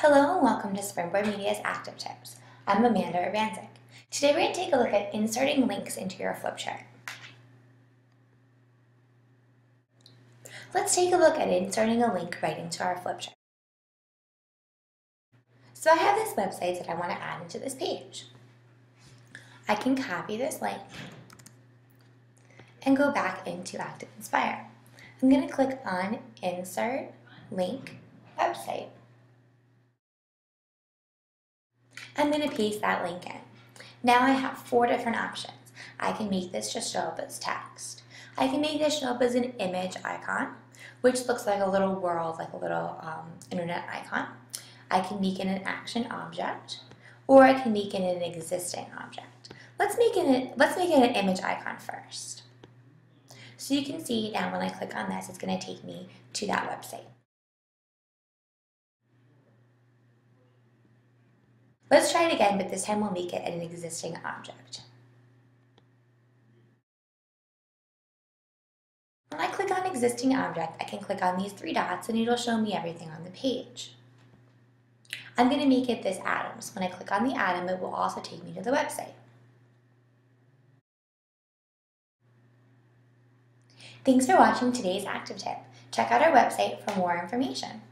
Hello and welcome to Springboard Media's ActivTips. I'm Amanda Urbanzik. Today we're going to take a look at inserting links into your flip chart. Let's take a look at inserting a link right into our flip chart. So I have this website that I want to add into this page. I can copy this link and go back into ActivInspire. I'm going to click on Insert Link Website. I'm going to paste that link in. Now I have four different options. I can make this just show up as text. I can make this show up as an image icon, which looks like a little world, like a little um, internet icon. I can make it an action object, or I can make it an existing object. Let's make it, let's make it an image icon first. So you can see now when I click on this, it's going to take me to that website. Let's try it again, but this time we'll make it an existing object. When I click on existing object, I can click on these three dots and it'll show me everything on the page. I'm going to make it this atom. When I click on the atom, it will also take me to the website. Thanks for watching today's ActivTip. Check out our website for more information.